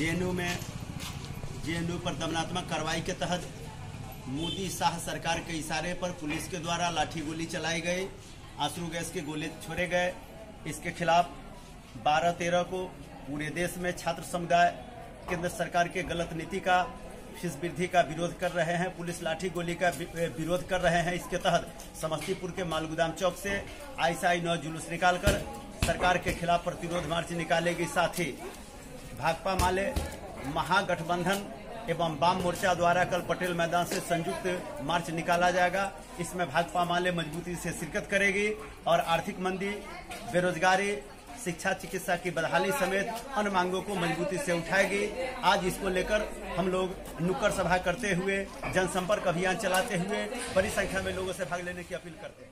JNU में, JNU पर दमनात्मक कार्रवाई के तहत मोदी शाह सरकार के इशारे पर पुलिस के द्वारा लाठी गोली चलाई गई, आँसू गैस के गोले छोड़े गए। इसके खिलाफ 12 तेरह को पूरे देश में छात्र समुदाय, केंद्र सरकार के गलत नीति का फ़ीस वृद्धि का विरोध कर रहे हैं। पुलिस लाठी गोली का विरोध कर रहे हैं। इसके तहत समस्तीपुर के मालगोदाम चौक से आईसाई नौ जुलूस निकालकर सरकार के खिलाफ प्रतिरोध मार्च निकालेगी। साथ ही भाकपा माले महागठबंधन एवं वाम मोर्चा द्वारा कल पटेल मैदान से संयुक्त मार्च निकाला जाएगा। इसमें भाकपा माले मजबूती से शिरकत करेगी और आर्थिक मंदी, बेरोजगारी, शिक्षा चिकित्सा की बदहाली समेत अन्य मांगों को मजबूती से उठाएगी। आज इसको लेकर हम लोग नुक्कड़ सभा करते हुए, जनसंपर्क अभियान चलाते हुए, बड़ी संख्या में लोगों से भाग लेने की अपील करते हैं।